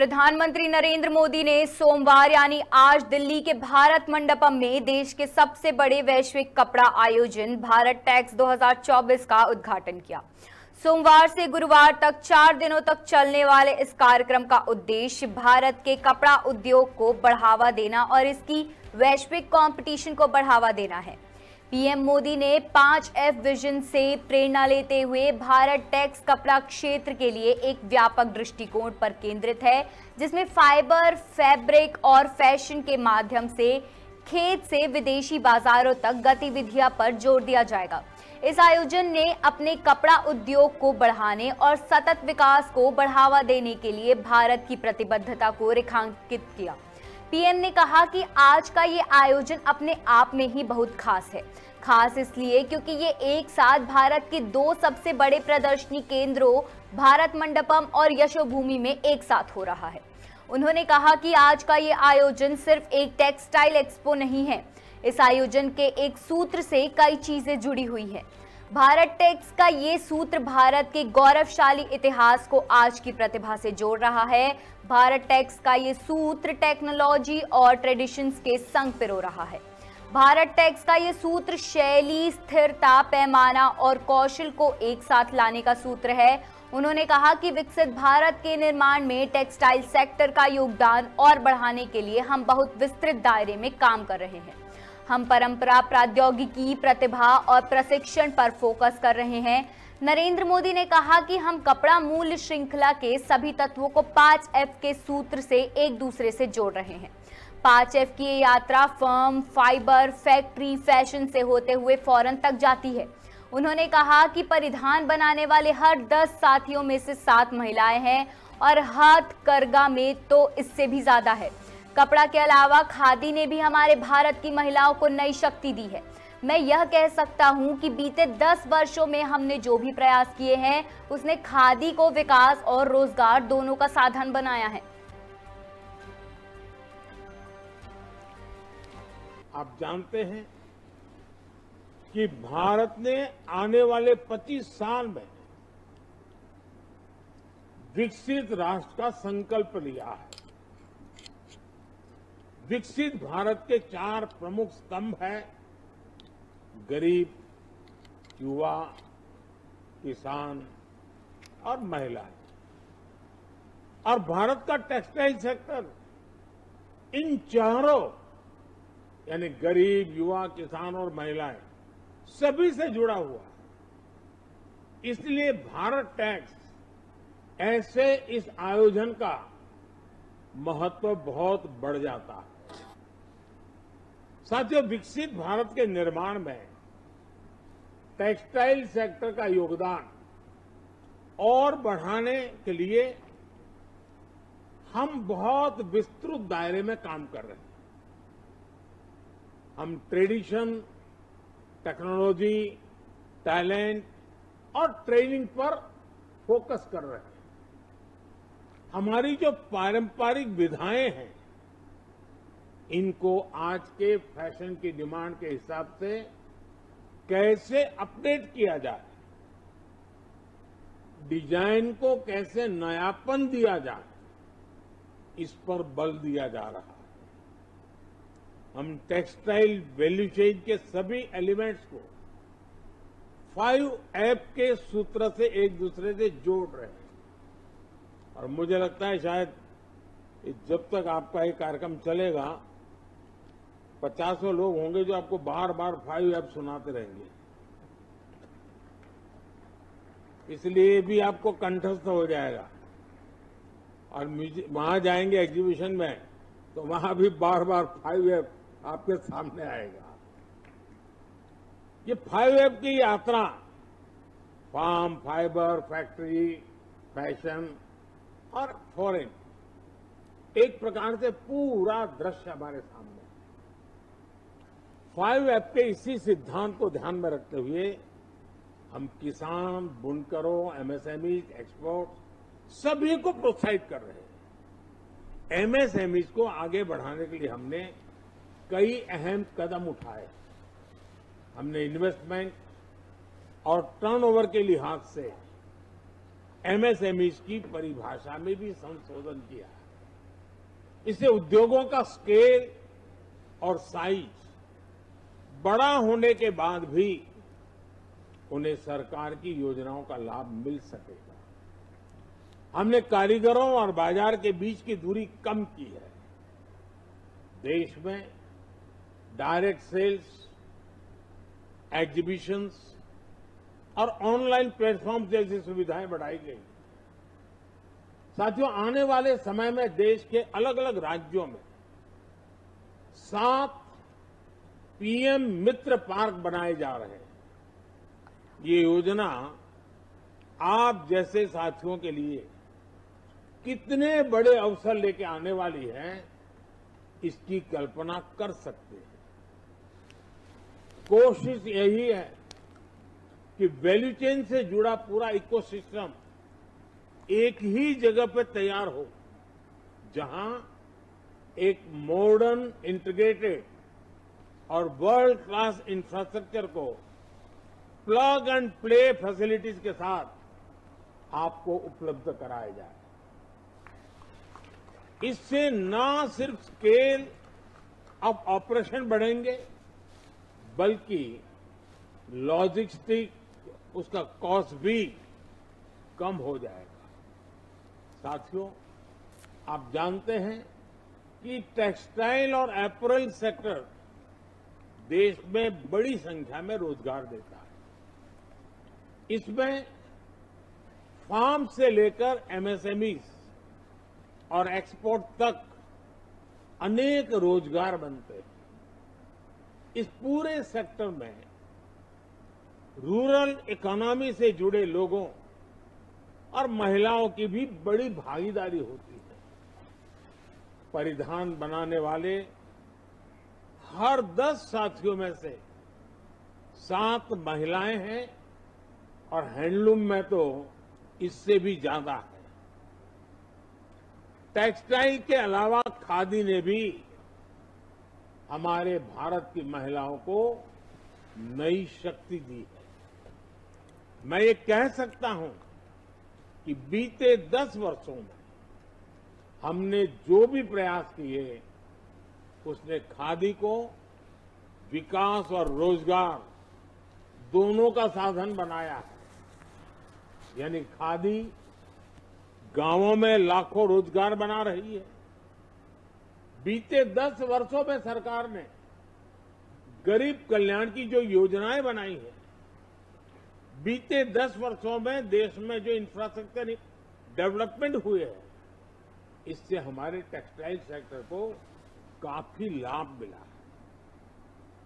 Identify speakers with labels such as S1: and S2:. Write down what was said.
S1: प्रधानमंत्री नरेंद्र मोदी ने सोमवार, यानी आज दिल्ली के भारत मंडपम में देश के सबसे बड़े वैश्विक कपड़ा आयोजन भारत टैक्स 2024 का उद्घाटन किया। सोमवार से गुरुवार तक चार दिनों तक चलने वाले इस कार्यक्रम का उद्देश्य भारत के कपड़ा उद्योग को बढ़ावा देना और इसकी वैश्विक कंपटीशन को बढ़ावा देना है। पीएम मोदी ने पाँच एफ़ विजन से प्रेरणा लेते हुए भारत टैक्स कपड़ा क्षेत्र के लिए एक व्यापक दृष्टिकोण पर केंद्रित है, जिसमें फाइबर, फैब्रिक और फ़ैशन के माध्यम से खेत से विदेशी बाजारों तक गतिविधियाँ पर ज़ोर दिया जाएगा। इस आयोजन ने अपने कपड़ा उद्योग को बढ़ाने और सतत विकास को बढ़ावा देने के लिए भारत की प्रतिबद्धता को रेखांकित किया। पीएम ने कहा कि आज का ये आयोजन अपने आप में ही बहुत खास है। खास इसलिए क्योंकि ये एक साथ भारत के दो सबसे बड़े प्रदर्शनी केंद्रों, भारत मंडपम और यशोभूमि में एक साथ हो रहा है। उन्होंने कहा कि आज का ये आयोजन सिर्फ़ एक टेक्सटाइल एक्सपो नहीं है। इस आयोजन के एक सूत्र से कई चीज़ें जुड़ी हुई हैं। भारत टेक्स का ये सूत्र भारत के गौरवशाली इतिहास को आज की प्रतिभा से जोड़ रहा है। भारत टेक्स का ये सूत्र टेक्नोलॉजी और ट्रेडिशंस के संग पिरो रहा है। भारत टैक्स का ये सूत्र शैली, स्थिरता, पैमाना और कौशल को एक साथ लाने का सूत्र है। उन्होंने कहा कि विकसित भारत के निर्माण में टेक्सटाइल सेक्टर का योगदान और बढ़ाने के लिए हम बहुत विस्तृत दायरे में काम कर रहे हैं। हम परंपरा, प्रौद्योगिकी, प्रतिभा और प्रशिक्षण पर फोकस कर रहे हैं। नरेंद्र मोदी ने कहा कि हम कपड़ा मूल्य श्रृंखला के सभी तत्वों को पाँच एफ़ के सूत्र से एक दूसरे से जोड़ रहे हैं। पाँच एफ़ की यात्रा फर्म, फाइबर, फैक्ट्री, फ़ैशन से होते हुए फ़ौरन तक जाती है। उन्होंने कहा कि परिधान बनाने वाले हर दस साथियों में से सात महिलाएँ हैं और हाथ करगा में तो इससे भी ज़्यादा है। कपड़ा के अलावा खादी ने भी हमारे भारत की महिलाओं को नई शक्ति दी है। मैं यह कह सकता हूँ कि बीते 10 वर्षों में हमने जो भी प्रयास किए हैं, उसने खादी को विकास और रोज़गार दोनों का साधन बनाया है।
S2: आप जानते हैं कि भारत ने आने वाले 25 साल में विकसित राष्ट्र का संकल्प लिया है। विकसित भारत के चार प्रमुख स्तंभ हैं। गरीब, युवा, किसान और महिलाएँ और भारत का टेक्सटाइल सेक्टर इन चारों, यानी गरीब, युवा, किसान और महिलाएँ, सभी से जुड़ा हुआ है। इसलिए भारत टैक्स ऐसे इस आयोजन का महत्व बहुत बढ़ जाता है। साथियों, विकसित भारत के निर्माण में टेक्सटाइल सेक्टर का योगदान और बढ़ाने के लिए हम बहुत विस्तृत दायरे में काम कर रहे हैं। हम ट्रेडिशन, टेक्नोलॉजी, टैलेंट और ट्रेनिंग पर फोकस कर रहे हैं। हमारी जो पारंपरिक विधाएँ हैं, इनको आज के फ़ैशन की डिमांड के हिसाब से कैसे अपडेट किया जाए? डिज़ाइन को कैसे नयापन दिया जाए? इस पर बल दिया जा रहा है। हम टेक्सटाइल वैल्यू चेन के सभी एलिमेंट्स को फाइव ऐप के सूत्र से एक दूसरे से जोड़ रहे हैं। और मुझे लगता है शायद जब तक आपका ये कार्यक्रम चलेगा पचासों लोग होंगे जो आपको बार बार फाइव ऐप सुनाते रहेंगे। इसलिए भी आपको कंठस्थ हो जाएगा। और वहाँ जाएँगे एग्जीबिशन में तो वहाँ भी बार बार फाइव ऐप आपके सामने आएगा। ये फाइव ऐप की यात्रा फार्म फाइबर फैक्ट्री फ़ैशन और फॉरेन एक प्रकार से पूरा दृश्य हमारे सामने। फाइव ऐप के इसी सिद्धांत को ध्यान में रखते हुए हम किसान, बुनकरों एमएसएमई एक्सपोर्ट सभी को प्रोत्साहित कर रहे हैं। एमएसएमई को आगे बढ़ाने के लिए हमने कई अहम कदम उठाए। हमने इन्वेस्टमेंट और टर्नओवर के लिहाज से एमएसएमई की परिभाषा में भी संशोधन किया। है उद्योगों का स्केल और साइज़ बड़ा होने के बाद भी उन्हें सरकार की योजनाओं का लाभ मिल सकेगा। हमने कारीगरों और बाज़ार के बीच की दूरी कम की है। देश में डायरेक्ट सेल्स, एग्जीबिशंस और ऑनलाइन प्लेटफॉर्म जैसी सुविधाएँ बढ़ाई गई। साथियों, आने वाले समय में देश के अलग अलग राज्यों में सात पीएम मित्र पार्क बनाए जा रहे हैं। ये योजना आप जैसे साथियों के लिए कितने बड़े अवसर लेके आने वाली है, इसकी कल्पना कर सकते हैं। कोशिश यही है कि वैल्यू चेन से जुड़ा पूरा इकोसिस्टम एक ही जगह पर तैयार हो, जहाँ एक मॉडर्न इंटीग्रेटेड और वर्ल्ड क्लास इंफ्रास्ट्रक्चर को प्लग एंड प्ले फैसिलिटीज़ के साथ आपको उपलब्ध कराया जाए। इससे न सिर्फ़ स्केल ऑफ़ ऑपरेशन बढ़ेंगे, बल्कि लॉजिस्टिक उसका कॉस्ट भी कम हो जाएगा। साथियों, आप जानते हैं कि टेक्सटाइल और एपरल सेक्टर देश में बड़ी संख्या में रोज़गार देता है। इसमें फार्म से लेकर एमएसएमई और एक्सपोर्ट तक अनेक रोज़गार बनते हैं। इस पूरे सेक्टर में रूरल इकोनॉमी से जुड़े लोगों और महिलाओं की भी बड़ी भागीदारी होती है। परिधान बनाने वाले हर दस साथियों में से सात महिलाएँ हैं और हैंडलूम में तो इससे भी ज़्यादा है। टेक्सटाइल के अलावा खादी ने भी हमारे भारत की महिलाओं को नई शक्ति दी है। मैं ये कह सकता हूँ कि बीते दस वर्षों में हमने जो भी प्रयास किए उसने खादी को, विकास और रोज़गार दोनों का साधन बनाया है। यानी खादी गाँवों में लाखों रोज़गार बना रही है। बीते दस वर्षों में सरकार ने गरीब कल्याण की जो योजनाएँ बनाई है, बीते दस वर्षों में देश में जो इंफ्रास्ट्रक्चर डेवलपमेंट हुए हैं, इससे हमारे टेक्सटाइल सेक्टर को काफ़ी लाभ मिला।